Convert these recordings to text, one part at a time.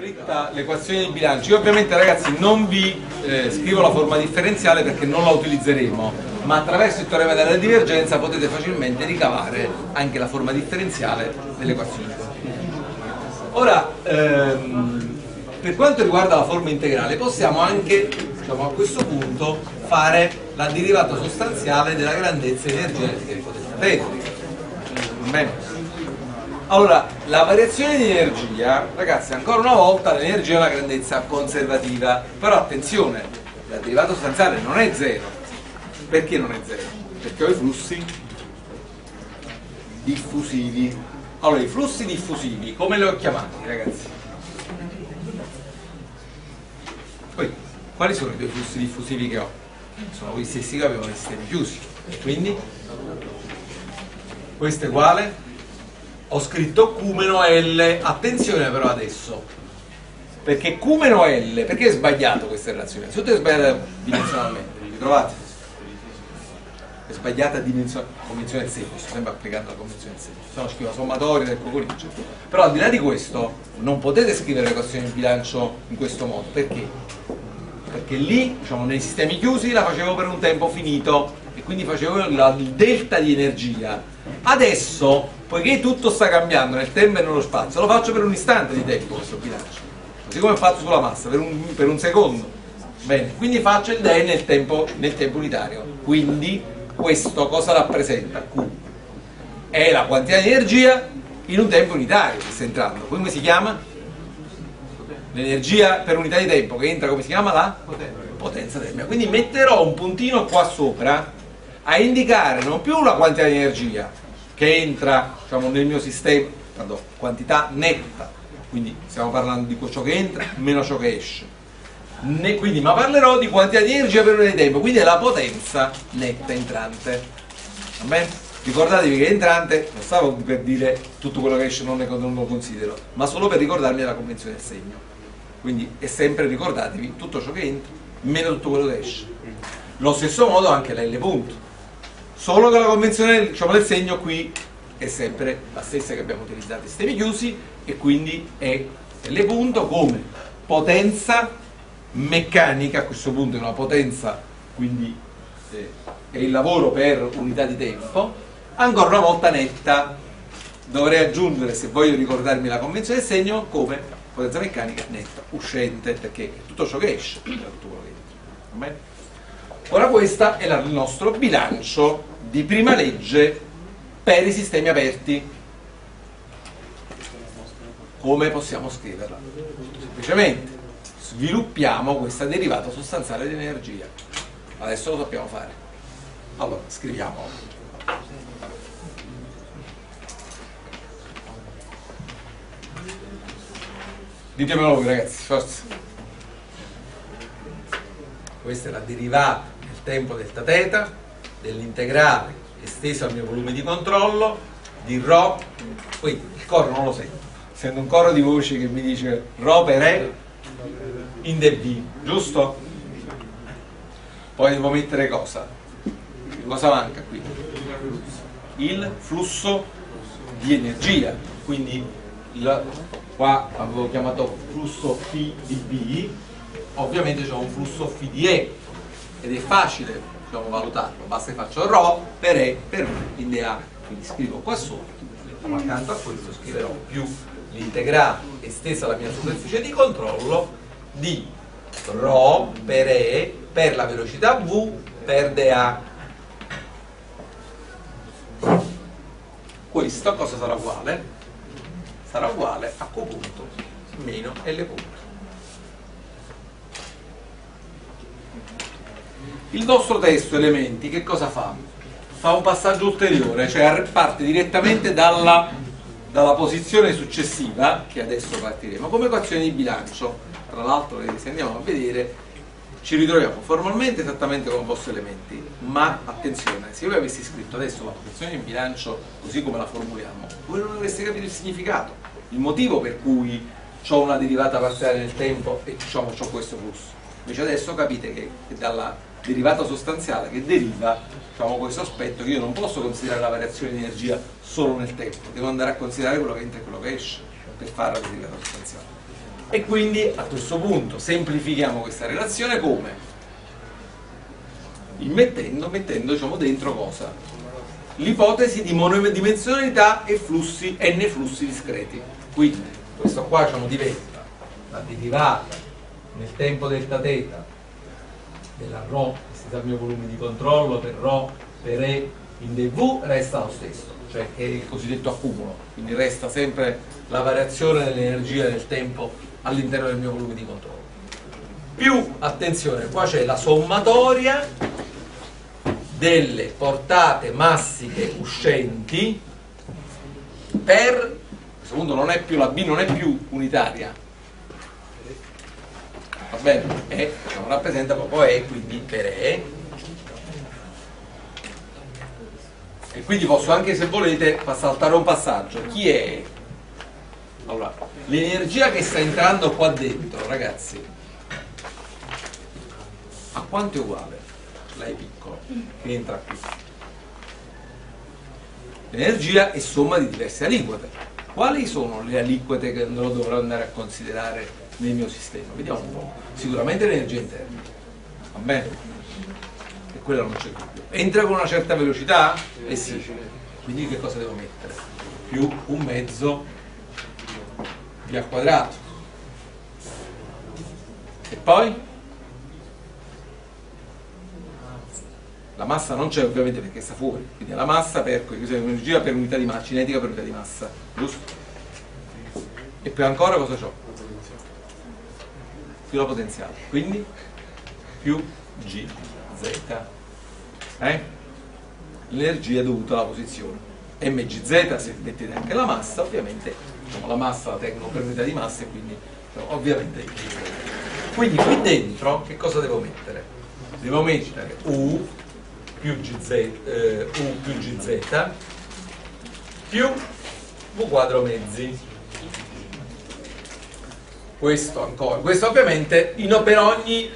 scritta l'equazione di bilancio. Io ovviamente ragazzi non vi eh, scrivo la forma differenziale perché non la utilizzeremo, ma attraverso il teorema della divergenza potete facilmente ricavare anche la forma differenziale dell'equazione. Ora, ehm, per quanto riguarda la forma integrale, possiamo anche diciamo, a questo punto fare la derivata sostanziale della grandezza energetica tecnica. Bene. Allora, la variazione di energia, ragazzi, ancora una volta l'energia è una grandezza conservativa, però attenzione, la derivata sostanziale non è zero. Perché non è zero? Perché ho i flussi diffusivi. Allora, i flussi diffusivi, come li ho chiamati, ragazzi? Poi, quali sono i due flussi diffusivi che ho? Sono questi stessi che avevano i sistemi chiusi. Quindi, questo è uguale ho scritto Cumeno L, attenzione però adesso, perché Cumeno L, perché è sbagliato questa relazione? Innanzitutto è sbagliata dimensionalmente, vi trovate? È sbagliata dimension convenzione del sto sempre applicando la convenzione del segno, sono scrivo sommatoria del cocoliccio. Però al di là di questo non potete scrivere le equazioni di bilancio in questo modo, perché? Perché lì, diciamo, nei sistemi chiusi la facevo per un tempo finito e quindi facevo il delta di energia. Adesso poiché tutto sta cambiando nel tempo e nello spazio, lo faccio per un istante di tempo questo bilancio, così come ho fatto sulla massa, per un, per un secondo. Bene, quindi faccio il DE nel tempo, nel tempo unitario. Quindi questo cosa rappresenta? Q. È la quantità di energia in un tempo unitario che sta entrando. Come si chiama? L'energia per unità di tempo che entra, come si chiama? La potenza termica. Quindi metterò un puntino qua sopra a indicare non più la quantità di energia, che entra diciamo, nel mio sistema, pardon, quantità netta, quindi stiamo parlando di ciò che entra meno ciò che esce. Ne, quindi, ma parlerò di quantità di energia per unità di tempo, quindi è la potenza netta entrante. Va bene? Ricordatevi che entrante non stavo per dire tutto quello che esce non, ne, non lo considero, ma solo per ricordarmi la convenzione del segno. Quindi è sempre ricordatevi tutto ciò che entra meno tutto quello che esce. Lo stesso modo anche l'L punto solo che la convenzione diciamo, del segno qui è sempre la stessa che abbiamo utilizzato in sistemi chiusi e quindi è L punto come potenza meccanica, a questo punto è una potenza, quindi eh, è il lavoro per unità di tempo, ancora una volta netta, dovrei aggiungere, se voglio ricordarmi la convenzione del segno, come potenza meccanica netta, uscente, perché è tutto ciò che esce, tutto quello che entra. Ora questo è il nostro bilancio di prima legge per i sistemi aperti. Come possiamo scriverla? Semplicemente sviluppiamo questa derivata sostanziale di energia. Adesso lo sappiamo fare. Allora, scriviamo. Ditemelo voi ragazzi, forza. Questa è la derivata tempo delta teta dell'integrale esteso al mio volume di controllo, di Rho, quindi il coro non lo sento, sento un coro di voci che mi dice Rho per E in DB, giusto? Poi devo mettere cosa? Cosa manca qui? Il flusso di energia, quindi il, qua avevo chiamato flusso Φ di B, ovviamente c'è un flusso Φ di E ed è facile diciamo, valutarlo, basta che faccio ρ per E per DA, quindi scrivo qua sotto, accanto a questo scriverò più l'integrale estesa alla mia superficie di controllo di ρ per E per la velocità V per DA. Questo cosa sarà uguale? Sarà uguale a Q punto meno L punto. Il nostro testo elementi che cosa fa? Fa un passaggio ulteriore, cioè parte direttamente dalla, dalla posizione successiva, che adesso partiremo, come equazione di bilancio. Tra l'altro, se andiamo a vedere, ci ritroviamo formalmente esattamente come posto elementi, ma attenzione, se io avessi scritto adesso la posizione di bilancio così come la formuliamo, voi non avreste capito il significato, il motivo per cui ho una derivata parziale nel tempo e diciamo, ho questo flusso. Invece adesso capite che dalla derivata sostanziale che deriva diciamo, questo aspetto che io non posso considerare la variazione di energia solo nel tempo, devo andare a considerare quello che entra e quello che esce per fare la derivata sostanziale. E quindi a questo punto semplifichiamo questa relazione come? Immettendo, mettendo diciamo, dentro cosa? L'ipotesi di monodimensionalità e flussi, n flussi discreti. Quindi questo qua diciamo, diventa la derivata nel tempo delta teta della ρ, questo il mio volume di controllo per ρ per E in dV resta lo stesso, cioè è il cosiddetto accumulo, quindi resta sempre la variazione dell'energia del tempo all'interno del mio volume di controllo. Più, attenzione, qua c'è la sommatoria delle portate massiche uscenti per, a questo punto non è più, la B non è più unitaria, va bene? E diciamo, rappresenta proprio E, quindi per E. E quindi posso anche se volete saltare un passaggio. Chi è? Allora l'energia che sta entrando qua dentro ragazzi a quanto è uguale? La è piccolo che entra qui. L'energia è somma di diverse aliquote. Quali sono le aliquote che dovrò andare a considerare nel mio sistema vediamo un po' sicuramente l'energia interna va bene e quella non c'è dubbio entra con una certa velocità? Eh sì, quindi che cosa devo mettere? Più un mezzo v al quadrato. E poi? La massa non c'è ovviamente perché sta fuori, quindi la massa per energia per unità di massa, cinetica per unità di massa, giusto? E poi ancora cosa ho? Più la potenziale, quindi più g z eh? l'energia dovuta alla posizione. mgz, se mettete anche la massa, ovviamente diciamo, la massa la tengo per unità di massa quindi diciamo, ovviamente quindi qui dentro che cosa devo mettere? Devo mettere U più GZ, eh, U più GZ più V quadro mezzi questo ancora questo ovviamente in, per ogni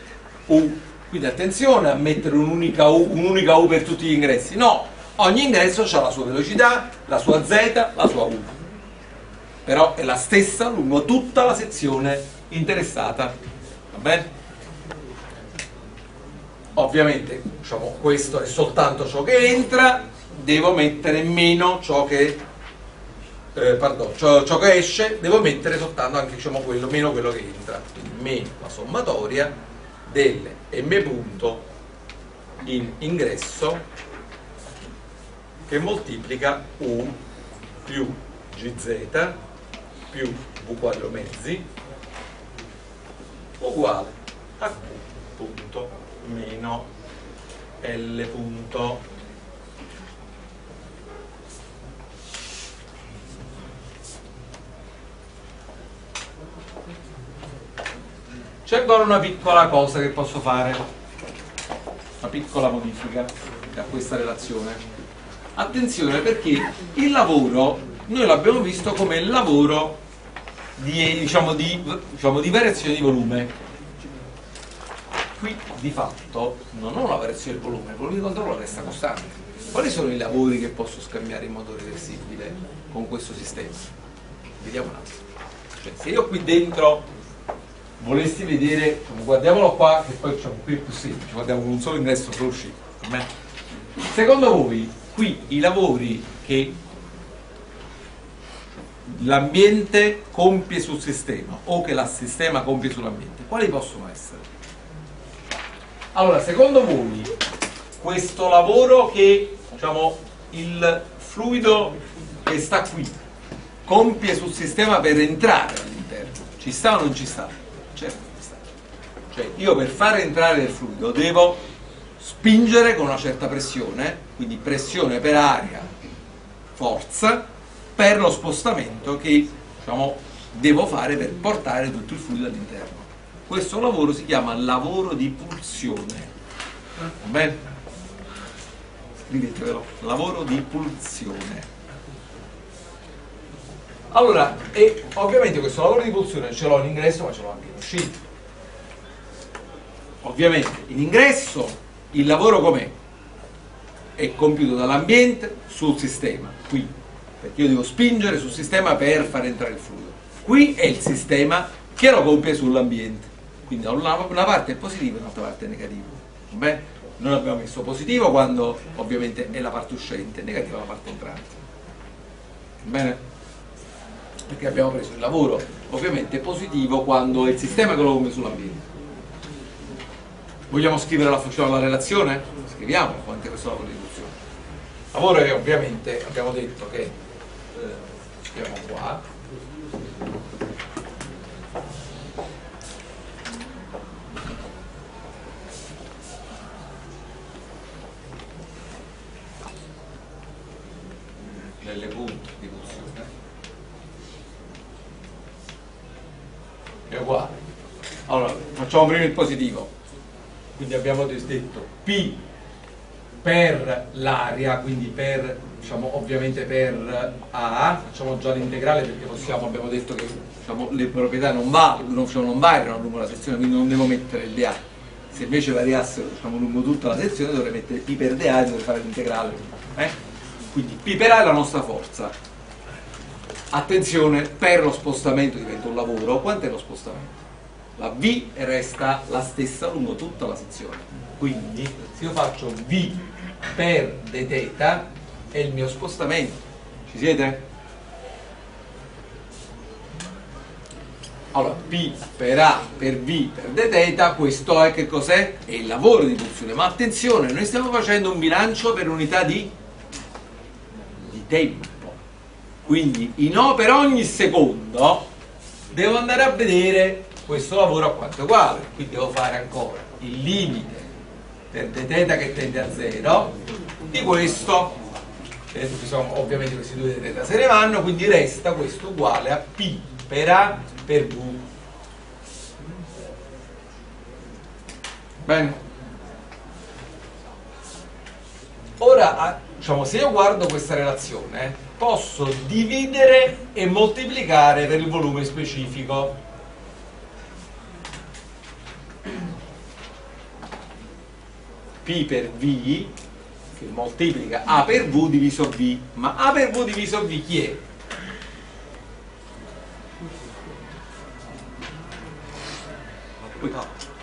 U quindi attenzione a mettere un'unica U, un'unica U per tutti gli ingressi. No, ogni ingresso ha la sua velocità, la sua Z, la sua U. Però è la stessa lungo tutta la sezione interessata. Va bene? Ovviamente diciamo, questo è soltanto ciò che entra, devo mettere meno ciò che, eh, pardon, ciò, ciò che esce, devo mettere soltanto anche diciamo, quello, meno quello che entra. Quindi meno la sommatoria delle m punto in ingresso che moltiplica u più gz più v quadro mezzi uguale a q punto meno l punto C'è ancora una piccola cosa che posso fare, una piccola modifica a questa relazione. Attenzione perché il lavoro, noi l'abbiamo visto come il lavoro di, diciamo, di, diciamo, di variazione di volume. Qui di fatto non ho una variazione del volume, il volume di controllo resta costante. Quali sono i lavori che posso scambiare in modo reversibile con questo sistema? Vediamo un attimo. Cioè, se io qui dentro volessi vedere, guardiamolo qua, che poi diciamo, qui è più semplice, guardiamo con un solo ingresso, solo uscito. Secondo voi, qui i lavori che l'ambiente compie sul sistema o che il sistema compie sull'ambiente, quali possono essere? Allora, secondo voi, questo lavoro che diciamo, il fluido che sta qui compie sul sistema per entrare all'interno, ci sta o non ci sta? Cioè io per far entrare il fluido devo spingere con una certa pressione, quindi pressione per aria, forza, per lo spostamento che diciamo, devo fare per portare tutto il fluido all'interno. Questo lavoro si chiama lavoro di pulsione. Va bene? Scrivetevelo, lavoro di pulsione. Allora, e ovviamente questo lavoro di pulsione ce l'ho in ingresso ma ce l'ho anche in uscita. Ovviamente in ingresso il lavoro com'è? È compiuto dall'ambiente sul sistema, qui, perché io devo spingere sul sistema per far entrare il fluido. Qui è il sistema che lo compie sull'ambiente. Quindi una, parte è positiva e un'altra parte è negativa. Beh, noi abbiamo messo positivo quando ovviamente è la parte uscente, negativa la parte entrante. Bene? Perché abbiamo preso il lavoro ovviamente positivo quando è il sistema che lo compie sull'ambiente. Vogliamo scrivere la funzione della relazione? Scriviamo questo lavoro di riduzione. Lavoro è ovviamente, abbiamo detto che, eh, scriviamo qua, delle punti di funzione è uguale allora facciamo prima il positivo quindi abbiamo detto P per l'area quindi per diciamo ovviamente per A facciamo già l'integrale perché possiamo abbiamo detto che diciamo, le proprietà non, va, non, cioè non variano lungo la sezione quindi non devo mettere il DA se invece variassero diciamo, lungo tutta la sezione dovrei mettere P per DA e dovrei fare l'integrale eh? quindi P per A è la nostra forza attenzione per lo spostamento diventa un lavoro quant'è lo spostamento? La V resta la stessa lungo tutta la sezione quindi se io faccio V per d è il mio spostamento ci siete? Allora, P per A per V per d questo è che cos'è? È il lavoro di funzione, ma attenzione, noi stiamo facendo un bilancio per unità di tempo. Quindi in, per ogni secondo devo andare a vedere questo lavoro a quanto è uguale. Quindi devo fare ancora il limite per d che tende a 0 di questo. Sono, ovviamente questi due d se ne vanno, quindi resta questo uguale a P per A per V. Bene. Ora diciamo, se io guardo questa relazione posso dividere e moltiplicare per il volume specifico P per V che moltiplica A per V diviso V ma A per V diviso V chi è?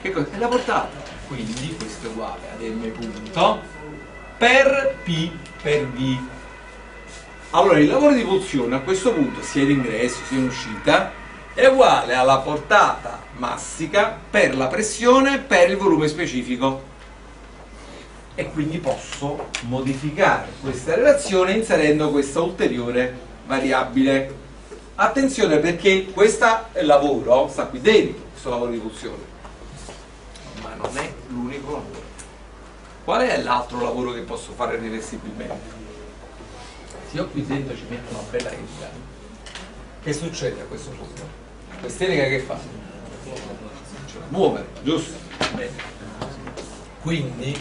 Che cosa? È la portata quindi questo è uguale ad m punto per P per V. Allora il lavoro di pulsione a questo punto, sia in ingresso sia in uscita, è uguale alla portata massica per la pressione per il volume specifico. E quindi posso modificare questa relazione inserendo questa ulteriore variabile. Attenzione perché questo lavoro sta qui dentro, questo lavoro di pulsione, ma non è l'unico lavoro. Qual è l'altro lavoro che posso fare reversibilmente? Se io qui dentro ci metto una bella riga, che succede a questo punto? Quest'elega che fa? Muovere, giusto? Bene. Quindi,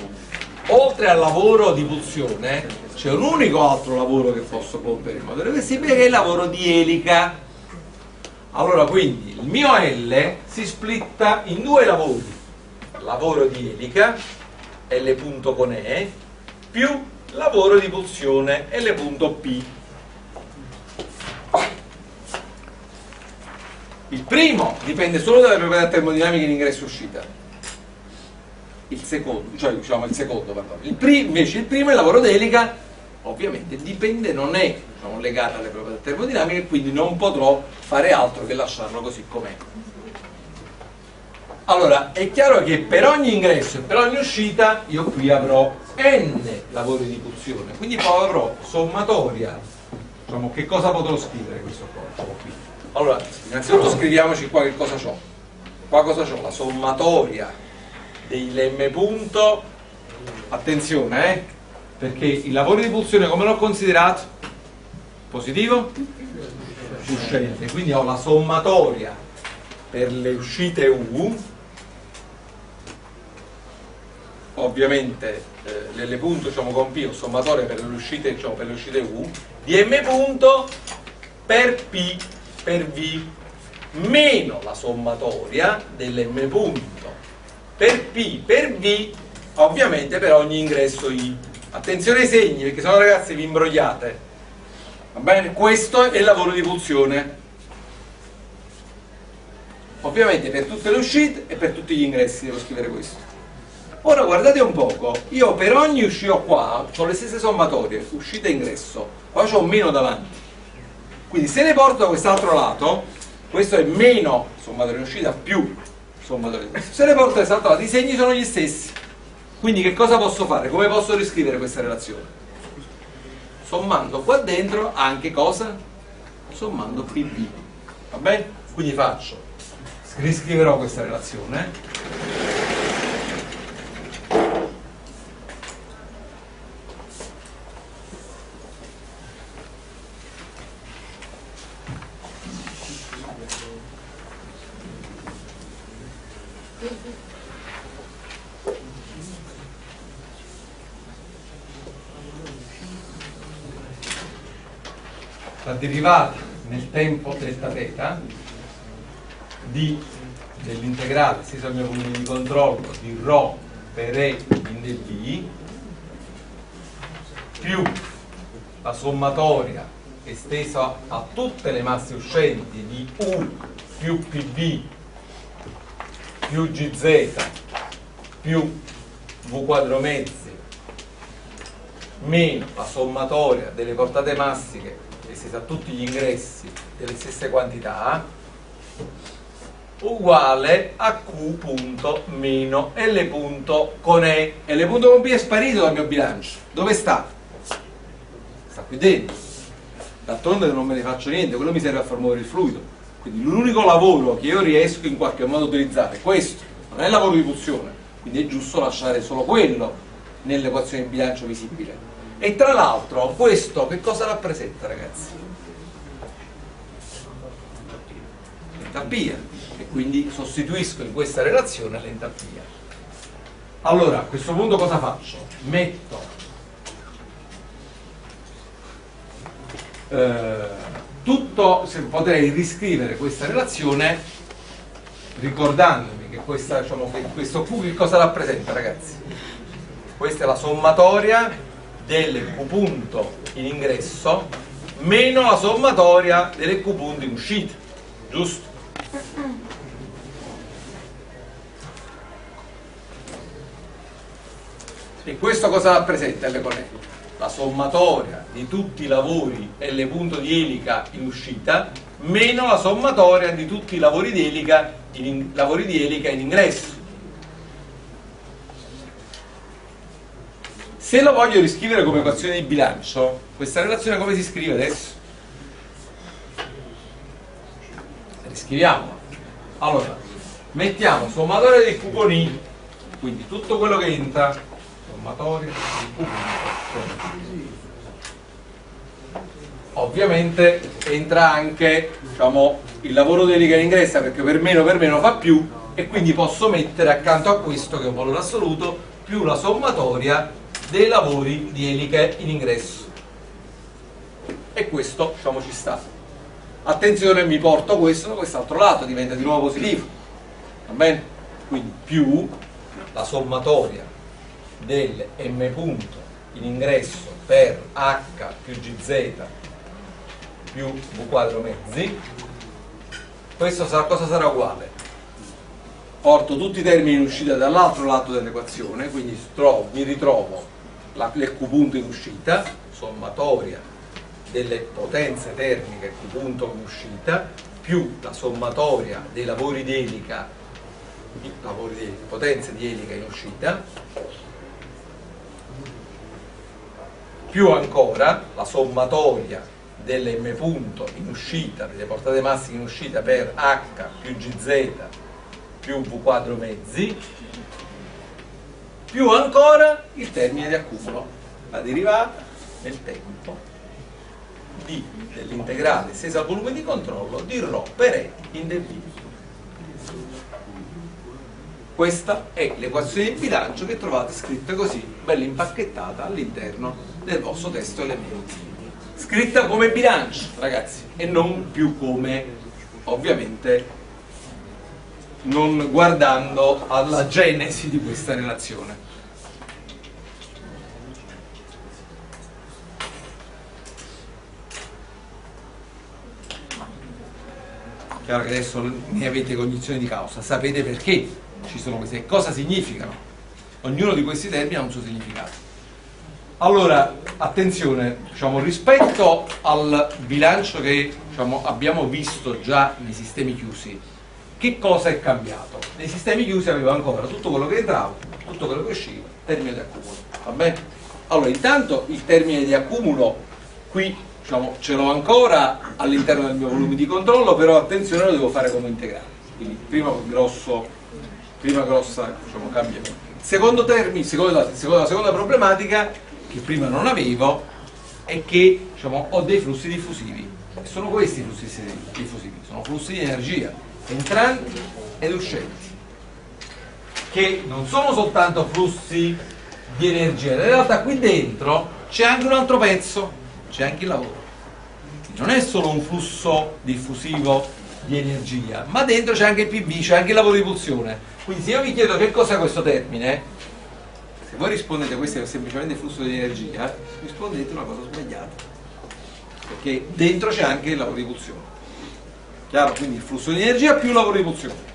oltre al lavoro di pulsione, c'è un unico altro lavoro che posso compiere in modo reversibile che è il lavoro di elica. Allora, quindi, il mio L si splitta in due lavori. Lavoro di elica L punto con E più lavoro di pulsione L punto P. Il primo dipende solo dalle proprietà termodinamiche in ingresso e uscita. Il secondo, cioè diciamo il secondo, pardon. Il primo, invece il primo, il lavoro d'elica, ovviamente dipende, non è diciamo, legato alle proprietà termodinamiche, quindi non potrò fare altro che lasciarlo così com'è. Allora, è chiaro che per ogni ingresso e per ogni uscita io qui avrò n lavori di pulsione, quindi poi avrò sommatoria. Diciamo, che cosa potrò scrivere questo qua? Qui. Allora, innanzitutto scriviamoci qua che cosa ho. Qua cosa ho? La sommatoria dell'm punto, attenzione, eh, perché i lavori di pulsione come l'ho considerato? Positivo? Uscente, quindi ho la sommatoria per le uscite U. Ovviamente eh, l'L punto diciamo, con P, un sommatorio per le uscite, diciamo, per le uscite U, di M punto per P per V. Meno la sommatoria dell'M punto per P per V ovviamente per ogni ingresso I. Attenzione ai segni perché sennò ragazzi vi imbrogliate. Va bene? Questo è il lavoro di pulsione. ovviamente per tutte le uscite e per tutti gli ingressi devo scrivere questo ora guardate un poco io per ogni uscita qua ho le stesse sommatorie uscita e ingresso qua c'ho un meno davanti quindi se le porto da quest'altro lato questo è meno sommatoria uscita più in ingresso se le porto lato i segni sono gli stessi quindi che cosa posso fare? come posso riscrivere questa relazione? sommando qua dentro anche cosa? sommando PB va bene? quindi faccio riscriverò questa relazione la derivata nel tempo delta teta di dell'integrale steso al mio punto di controllo di ρ per E in dB più la sommatoria estesa a tutte le masse uscenti di U più PB più GZ più V quadro mezzi meno la sommatoria delle portate massiche estesa a tutti gli ingressi delle stesse quantità uguale a Q punto meno L punto con E. L punto con B è sparito dal mio bilancio. Dove sta? Sta qui dentro. D'altronde non me ne faccio niente, quello mi serve a far muovere il fluido. Quindi l'unico lavoro che io riesco in qualche modo a utilizzare è questo, non è il lavoro di fusione. Quindi è giusto lasciare solo quello nell'equazione di bilancio visibile. E tra l'altro questo che cosa rappresenta ragazzi? L'entalpia e quindi sostituisco in questa relazione l'entalpia. Allora, a questo punto cosa faccio? Metto eh, tutto, se potrei riscrivere questa relazione ricordandomi che, questa, diciamo, che questo Q che cosa rappresenta ragazzi? Questa è la sommatoria delle Q punto in ingresso meno la sommatoria delle Q punto in uscita, giusto? E questo cosa rappresenta L con? La sommatoria di tutti i lavori L punto di elica in uscita meno la sommatoria di tutti i lavori di elica in, lavori di elica in ingresso. Se lo voglio riscrivere come equazione di bilancio, questa relazione come si scrive adesso? Riscriviamola. Allora, mettiamo sommatoria del Q con I, quindi tutto quello che entra sommatoria di pubblico ovviamente entra anche diciamo, il lavoro delica in ingressa perché per meno per meno fa più e quindi posso mettere accanto a questo che è un valore assoluto più la sommatoria dei lavori di eliche in ingresso e questo diciamo ci sta attenzione mi porto questo da quest'altro lato diventa di nuovo positivo va bene? quindi più la sommatoria del m punto in ingresso per h più gz più v quadro mezzi questo sarà, cosa sarà uguale? porto tutti i termini in uscita dall'altro lato dell'equazione quindi trovo, mi ritrovo l'Q punto in uscita sommatoria delle potenze termiche Q punto in uscita più la sommatoria dei lavori di elica lavori di potenze di elica in uscita più ancora la sommatoria dell'm punto in uscita, delle portate massime in uscita per h più gz più v quadro mezzi, più ancora il termine di accumulo, la derivata nel tempo d dell'integrale estesa al volume di controllo di ρ per e in dv. Questa è l'equazione di bilancio che trovate scritta così, bella impacchettata all'interno del vostro testo elementi. Scritta come bilancio, ragazzi, e non più come, ovviamente, non guardando alla genesi di questa relazione. chiaro che adesso ne avete cognizione di causa, sapete perché ci sono queste, cosa significano. Ognuno di questi termini ha un suo significato. Allora, attenzione, diciamo, rispetto al bilancio che diciamo, abbiamo visto già nei sistemi chiusi, che cosa è cambiato? Nei sistemi chiusi avevo ancora tutto quello che entrava, tutto quello che usciva, termine di accumulo. Va bene? Allora, intanto il termine di accumulo qui diciamo, ce l'ho ancora all'interno del mio volume di controllo, però attenzione lo devo fare come integrale. Quindi prima grosso, prima grossa diciamo, cambiamento. Secondo termine, secondo la seconda problematica, che prima non avevo, è che diciamo, ho dei flussi diffusivi. E sono questi i flussi diffusivi, sono flussi di energia entranti ed uscenti, che non sono soltanto flussi di energia, in realtà qui dentro c'è anche un altro pezzo, c'è anche il lavoro. Non è solo un flusso diffusivo di energia, ma dentro c'è anche il PV, c'è anche il lavoro di pulsione. Quindi se io vi chiedo che cos'è questo termine, se voi rispondete questo è semplicemente flusso di energia, rispondete una cosa sbagliata. Perché dentro c'è anche il lavoro di pulsione. Chiaro? Quindi il flusso di energia più di pulsione.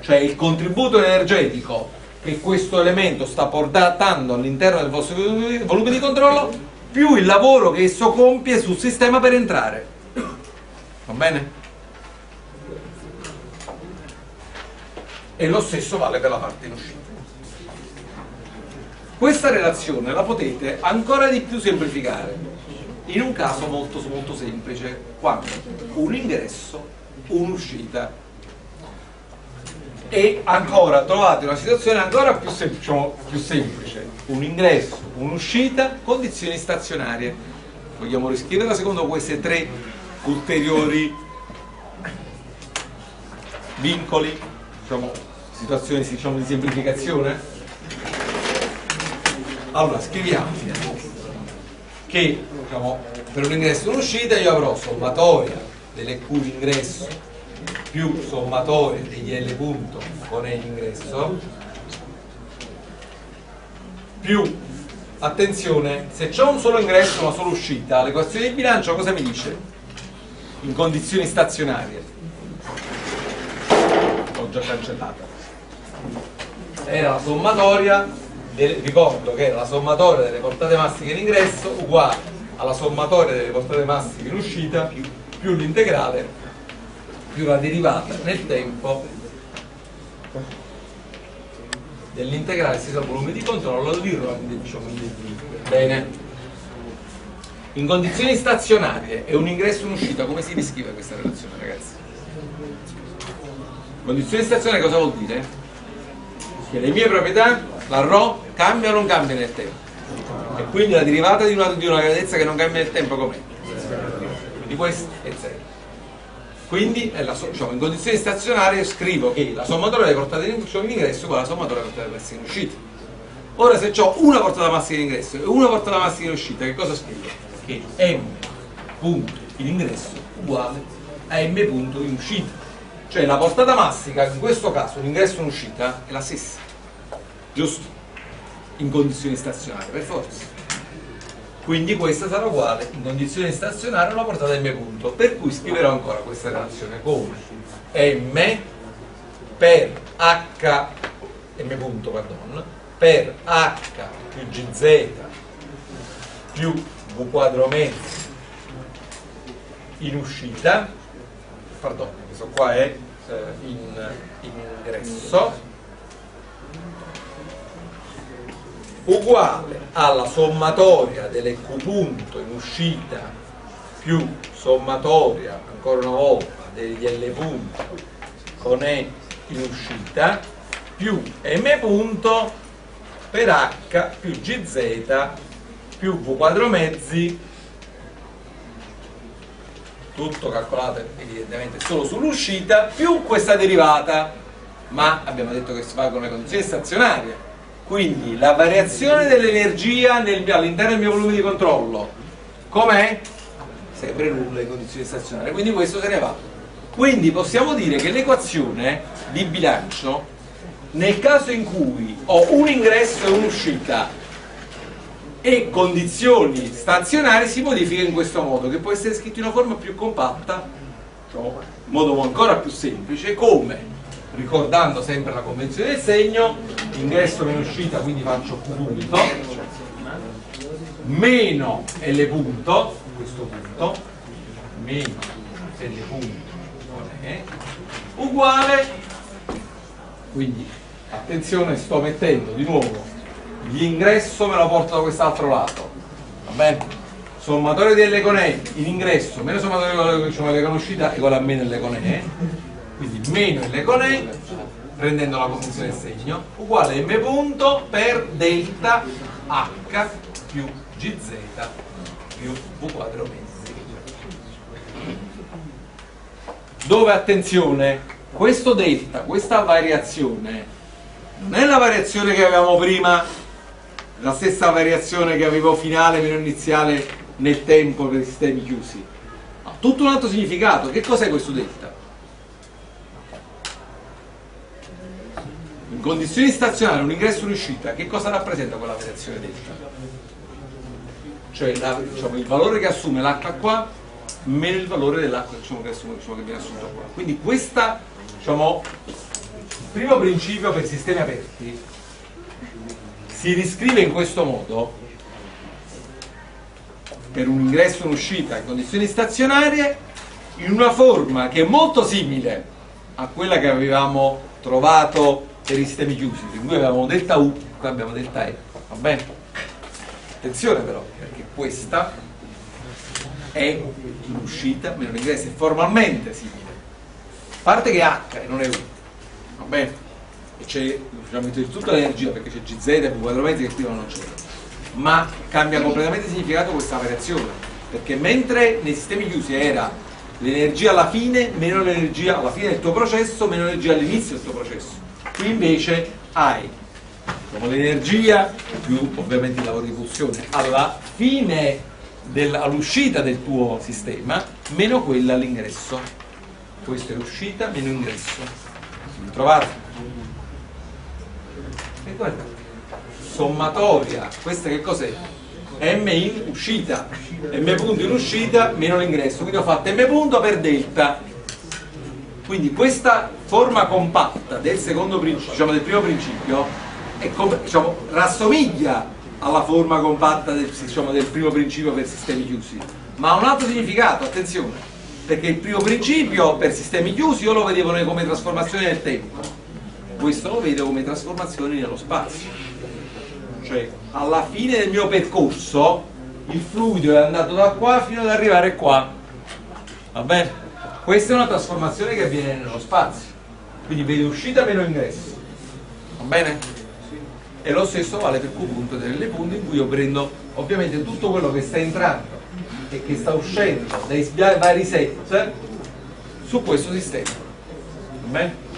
Cioè il contributo energetico che questo elemento sta portando all'interno del vostro volume di controllo più il lavoro che esso compie sul sistema per entrare. Va bene? E lo stesso vale per la parte in uscita. Questa relazione la potete ancora di più semplificare in un caso molto, molto semplice, quando un ingresso, un'uscita e ancora trovate una situazione ancora più, sem diciamo, più semplice, un ingresso, un'uscita, condizioni stazionarie. Vogliamo riscriverla secondo queste tre ulteriori vincoli, diciamo, situazioni diciamo, di semplificazione? Allora, scriviamo che diciamo, per un ingresso e un'uscita io avrò sommatoria delle Q ingresso più sommatoria degli L punto con E ingresso più attenzione se c'è un solo ingresso e una sola uscita l'equazione di bilancio cosa mi dice? in condizioni stazionarie ho già cancellata era la sommatoria ricordo che la sommatoria delle portate massiche in ingresso uguale alla sommatoria delle portate massiche in uscita più, l'integrale più la derivata nel tempo dell'integrale stesso volume di controllo di Rho diciamo bene in condizioni stazionarie e un ingresso e un'uscita come si descrive questa relazione ragazzi? condizioni stazionarie cosa vuol dire? che le mie proprietà, la ρ, cambia o non cambia nel tempo. E quindi la derivata di una, di una grandezza che non cambia nel tempo com'è? Quindi questo è 0. Quindi diciamo, in condizioni stazionarie scrivo che la sommatoria delle portate in ingresso è uguale alla sommatoria delle portate massime in uscita. Ora se ho una portata massima in ingresso e una portata massima in uscita, che cosa scrivo? Che m punto in ingresso uguale a m punto in uscita. Cioè la portata massica, in questo caso l'ingresso e un'uscita, è la stessa. Giusto? In condizioni stazionarie, per forza. Quindi questa sarà uguale in condizioni stazionarie alla portata mio punto. Per cui scriverò ancora questa relazione come m per h m punto, pardon, per h più gz più v quadro mezzo in uscita, pardon, questo qua è eh, in, in ingresso uguale alla sommatoria delle Q punto in uscita più sommatoria ancora una volta degli L punto con E in uscita più M punto per H più GZ più V quadro mezzi tutto calcolato evidentemente solo sull'uscita, più questa derivata, ma abbiamo detto che si fa con le condizioni stazionarie. Quindi la variazione dell'energia all'interno del mio volume di controllo, com'è? Sempre nulla in condizioni stazionarie, quindi questo se ne va. Quindi possiamo dire che l'equazione di bilancio, nel caso in cui ho un ingresso e un'uscita e condizioni stazionarie si modifica in questo modo, che può essere scritto in una forma più compatta in modo ancora più semplice, come ricordando sempre la convenzione del segno, ingresso meno uscita, quindi faccio punto, meno L punto, questo punto, meno L punto, è, uguale, quindi attenzione sto mettendo di nuovo l'ingresso me lo porto da quest'altro lato, va bene? Sommatorio di L con E in ingresso, meno sommatorio di L con uscita uguale a meno L con E, quindi meno L con E, prendendo la convenzione del segno, uguale M punto per delta H più GZ più V quadro mezzi. Dove, attenzione, questo delta, questa variazione, non è la variazione che avevamo prima, la stessa variazione che avevo finale meno iniziale nel tempo per i sistemi chiusi. Ha tutto un altro significato. Che cos'è questo delta? Condizioni stazionarie, un ingresso e un'uscita, che cosa rappresenta quella variazione delta? Cioè la, diciamo, il valore che assume l'acqua qua meno il valore dell'acqua diciamo, che, diciamo, che, viene assunto qua. Quindi questa, diciamo, primo principio per sistemi aperti si riscrive in questo modo per un ingresso e un'uscita in condizioni stazionarie in una forma che è molto simile a quella che avevamo trovato per i sistemi chiusi, in cui avevamo delta U, qua abbiamo delta E, va bene? Attenzione però, perché questa è l'uscita meno l'ingresso, è formalmente simile. A parte che H e non è U, va bene? E c'è diciamo, tutta l'energia perché c'è GZ e V quadro mezzi che qui non c'è ma cambia completamente significato questa variazione, perché mentre nei sistemi chiusi era l'energia alla fine meno l'energia alla fine del tuo processo, meno l'energia all'inizio del tuo processo, qui invece hai l'energia più ovviamente il lavoro di fusione alla fine all'uscita del tuo sistema meno quella all'ingresso questa è l'uscita meno ingresso trovate? e guarda sommatoria, questa che cos'è? M in uscita, M punto in uscita meno l'ingresso, quindi ho fatto M punto per delta. Quindi questa forma compatta del secondo diciamo del primo principio, è, diciamo, rassomiglia alla forma compatta del, diciamo, del primo principio per sistemi chiusi, ma ha un altro significato, attenzione, perché il primo principio per sistemi chiusi io lo vedevo come trasformazione nel tempo, questo lo vedo come trasformazioni nello spazio. Cioè alla fine del mio percorso il fluido è andato da qua fino ad arrivare qua. Va bene? Questa è una trasformazione che avviene nello spazio quindi vedo uscita meno ingresso va bene? e lo stesso vale per Q punto delle punte in cui io prendo ovviamente tutto quello che sta entrando e che sta uscendo dai vari set su questo sistema va bene?